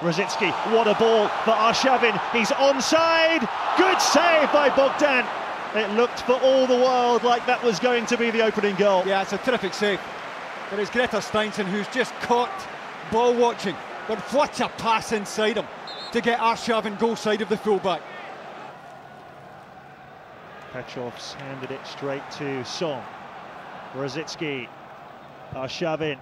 Rosicky, what a ball for Arshavin. He's onside. Good save by Bogdan. It looked for all the world like that was going to be the opening goal. Yeah, it's a terrific save. But it's Gretar Steinsson who's just caught ball watching. But what a pass inside him to get Arshavin goal side of the fullback. Petrov's handed it straight to Song. Rosicky, Arshavin.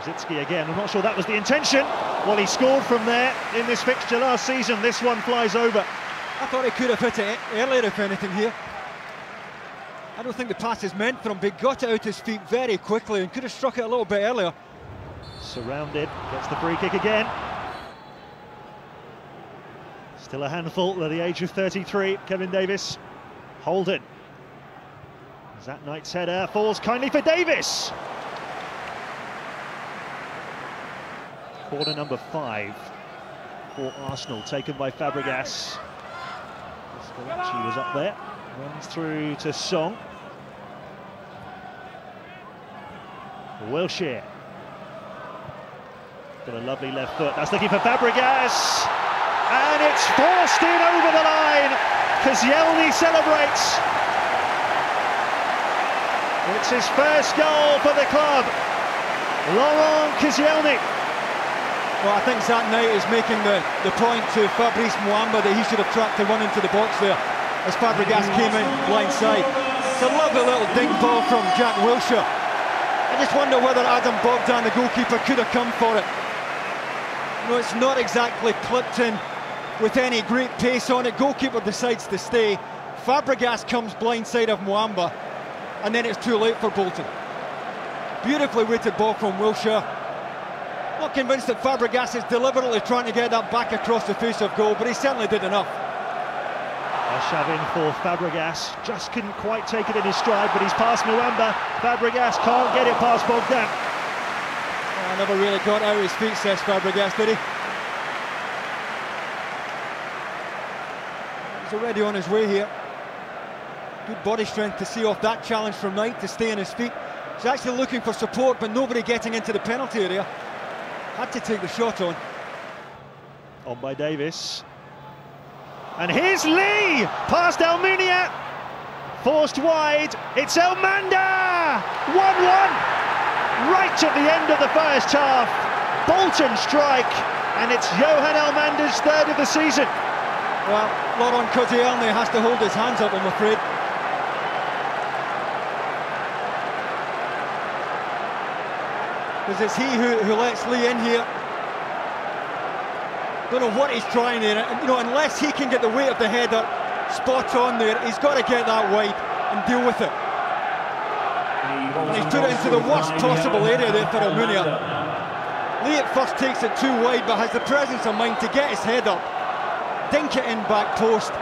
Rosicky again, I'm not sure that was the intention. Well, he scored from there in this fixture last season. This one flies over. I thought he could have hit it earlier, if anything, here. I don't think the pass is meant for him, but he got it out his feet very quickly and could have struck it a little bit earlier. Surrounded, gets the free kick again. Still a handful at the age of 33, Kevin Davies. Holden. As that Knight's header falls kindly for Davies. Corner number five for Arsenal, taken by Fabregas. She was up there, runs through to Song. Wilshere. Got a lovely left foot, that's looking for Fabregas. And it's forced in over the line. Koscielny celebrates. It's his first goal for the club. Laurent Koscielny. Well, I think Zat Knight is making the, the point to Fabrice Muamba that he should have tracked to run into the box there as Fabregas came in blind side. It's a lovely little dink ball from Jack Wilshere. I just wonder whether Adam Bogdan, the goalkeeper, could have come for it. No, it's not exactly clipped in with any great pace on it. Goalkeeper decides to stay. Fabregas comes blindside of Muamba, and then it's too late for Bolton. Beautifully weighted ball from Wilshere. Not convinced that Fabregas is deliberately trying to get that back across the face of goal, but he certainly did enough. A shove in for Fabregas, just couldn't quite take it in his stride, but he's past Muamba. Fabregas can't get it past Bogdan. Oh, never really got out of his feet, says Fabregas, did he? He's already on his way here. Good body strength to see off that challenge from Knight to stay on his feet. He's actually looking for support, but nobody getting into the penalty area. Had to take the shot on. On by Davies. And here's Lee! Past Almunia! Forced wide. It's Elmander! 1 1! Right at the end of the first half. Bolton strike, and it's Johan Elmander's third of the season. Well, Laurent Koscielny has to hold his hands up, I'm afraid. Because it's he who, who lets Lee in here. Don't know what he's trying there. And, you know, unless he can get the weight of the header spot on there, he's got to get that wide and deal with it. And he's put it into the worst possible area there for Almunia. Lee at first takes it too wide, but has the presence of mind to get his head up, dink it in back post.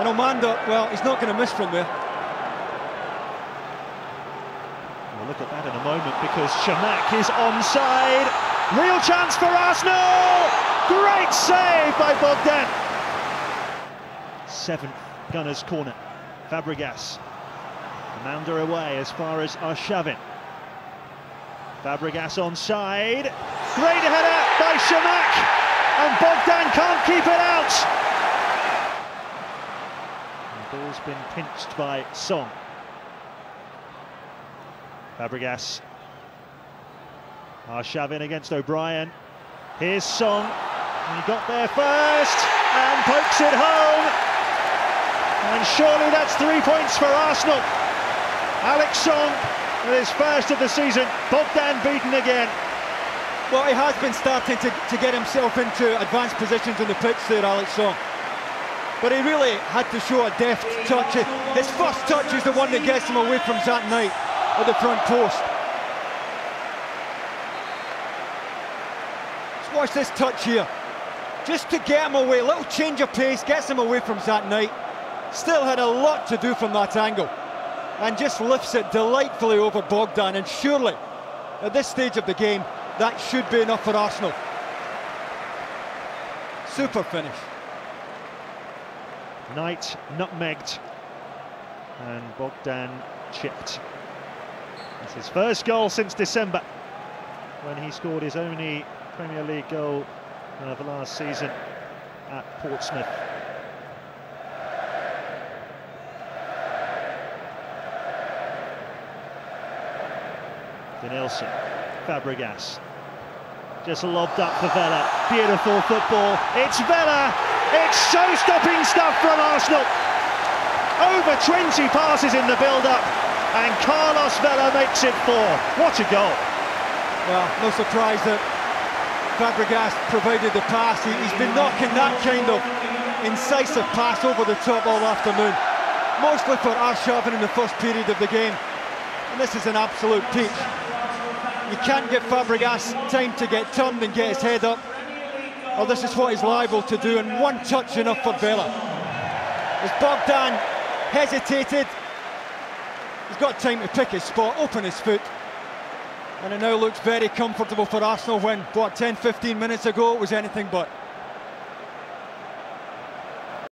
And Elmander, well, he's not going to miss from there. We'll look at that in a moment because Chamakh is onside. Real chance for Arsenal! Great save by Bogdan. Seventh Gunners corner. Fabregas. Elmander away as far as Arshavin. Fabregas onside. Great header by Chamakh. And Bogdan can't keep it out. The ball's been pinched by Song. Fabregas. Ah, Arshavin against O'Brien. Here's Song. He got there first and pokes it home. And surely that's three points for Arsenal. Alex Song with his first of the season. Bogdan beaten again. Well, he has been starting to, to get himself into advanced positions in the pitch there, Alex Song. But he really had to show a deft touch. His first touch is the one that gets him away from Zat Knight at the front post. Let's watch this touch here. Just to get him away, a little change of pace, gets him away from Zat Knight. Still had a lot to do from that angle. And just lifts it delightfully over Bogdan. And surely, at this stage of the game, that should be enough for Arsenal. Super finish. Knight nutmegged. And Bogdan chipped. It's his first goal since December when he scored his only Premier League goal of the last season at Portsmouth. Denilson, Fabregas, just lobbed up for Vela. Beautiful football. It's Vela. It's show-stopping stuff from Arsenal. Over 20 passes in the build-up, and Carlos Vela makes it four. What a goal! Well, no surprise that Fabregas provided the pass. He, has been knocking that kind of incisive pass over the top all afternoon, mostly for Arshavin in the first period of the game. And this is an absolute peach. You can't give Fabregas time to get turned and get his head up. Well, this is what he's liable to do, and one touch enough for Vela. As Bogdan hesitated, he's got time to pick his spot, open his foot, and it now looks very comfortable for Arsenal when, what, 10, 15 minutes ago it was anything but.